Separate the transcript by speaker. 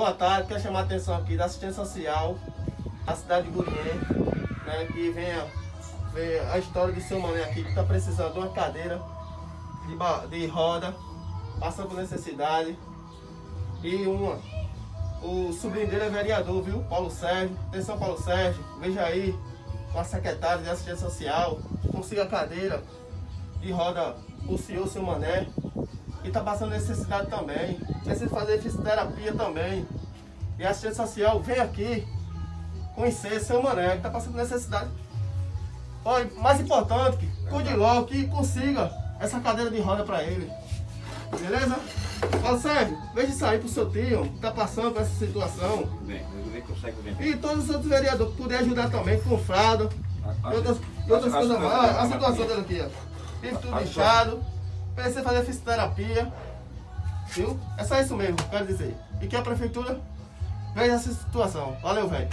Speaker 1: Boa tarde, quero chamar a atenção aqui da assistência social da cidade de Gurien, né, que venha ver a história de seu mané aqui, que está precisando de uma cadeira de, de roda, passando por necessidade. E uma. O sobrinho dele é vereador, viu? Paulo Sérgio. Atenção, Paulo Sérgio. Veja aí com a secretária de assistência social. Consiga a cadeira de roda o senhor, seu mané. E tá passando necessidade também. Precisa fazer fisioterapia também. E a assistência social vem aqui conhecer seu mané, que tá passando necessidade. Olha, mais importante, que cuide logo, que consiga essa cadeira de roda pra ele. Beleza? Paulo Sérgio, veja isso aí pro seu tio, que tá passando por essa situação.
Speaker 2: Bem, eu consigo ver.
Speaker 1: E todos os outros vereadores que puderem ajudar também, com fralda
Speaker 2: A-
Speaker 1: e outras, e outras coisas mais. A situação dele aqui, ó. Vive tudo inchado, precisa fazer fisioterapia. Viu? É só isso mesmo, quero dizer. E que a prefeitura veja essa situação. Valeu, velho.